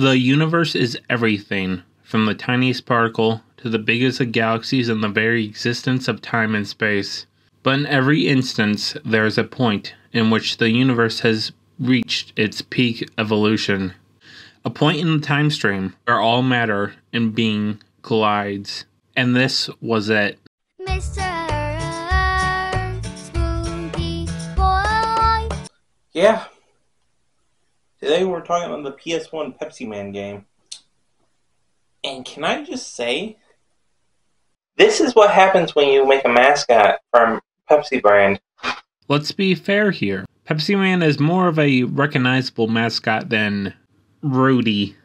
The universe is everything, from the tiniest particle to the biggest of galaxies and the very existence of time and space. But in every instance, there is a point in which the universe has reached its peak evolution. A point in the time stream where all matter and being collides. And this was it. Mr. Spooky Boy. Yeah. Today we're talking about the PS1 Pepsi Man game. And can I just say, this is what happens when you make a mascot from Pepsi brand. Let's be fair here. Pepsi Man is more of a recognizable mascot than Rudy.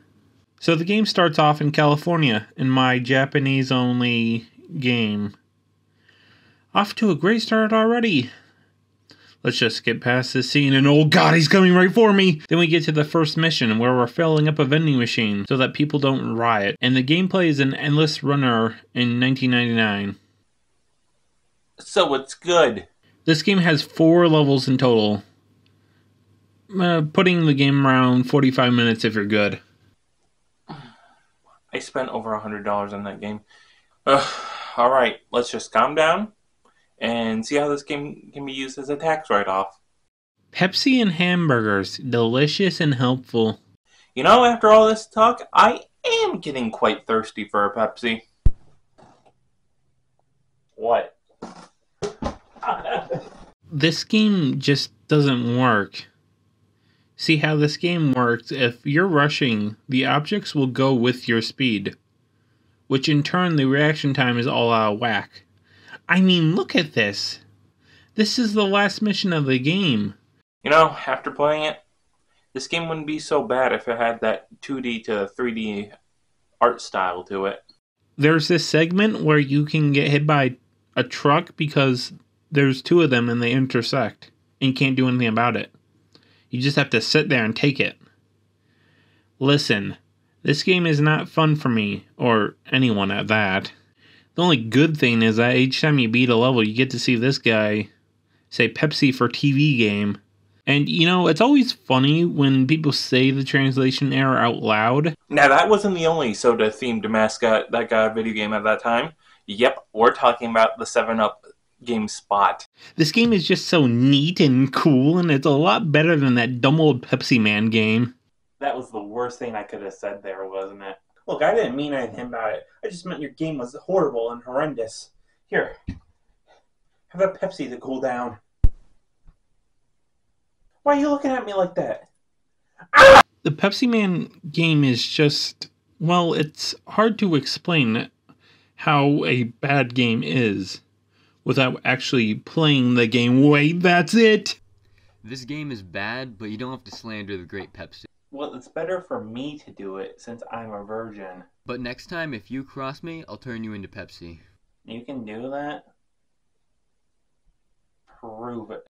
So the game starts off in California in my Japanese only game. Off to a great start already. Let's just get past this scene and oh god, he's coming right for me! Then we get to the first mission where we're filling up a vending machine so that people don't riot. And the gameplay is an endless runner in 1999. So it's good. This game has four levels in total, uh, putting the game around 45 minutes if you're good. I spent over a hundred dollars on that game. Ugh. all right, let's just calm down and see how this game can be used as a tax write-off. Pepsi and hamburgers, delicious and helpful. You know, after all this talk, I am getting quite thirsty for a Pepsi. What? This game just doesn't work. See how this game works if you're rushing, the objects will go with your speed, which in turn the reaction time is all out of whack. I mean, look at this. This is the last mission of the game. You know, after playing it, this game wouldn't be so bad if it had that 2D to 3D art style to it. There's this segment where you can get hit by a truck because there's two of them and they intersect and you can't do anything about it. You just have to sit there and take it. Listen, this game is not fun for me, or anyone at that. The only good thing is that each time you beat a level, you get to see this guy say Pepsi for TV game. And you know, it's always funny when people say the translation error out loud. Now, that wasn't the only soda themed mascot that got a video game at that time. Yep, we're talking about the 7 Up game Spot. This game is just so neat and cool, and it's a lot better than that dumb old Pepsi Man game. That was the worst thing I could have said there, wasn't it? Look, I didn't mean anything about it. I just meant your game was horrible and horrendous. Here, have a Pepsi to cool down. Why are you looking at me like that? The Pepsi Man game is just, well, it's hard to explain how a bad game is without actually playing the game. Wait, that's it! This game is bad, but you don't have to slander the great Pepsi. Well, it's better for me to do it since I'm a virgin. But next time, if you cross me, I'll turn you into Pepsi. You can do that? Prove it.